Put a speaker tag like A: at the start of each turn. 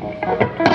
A: Música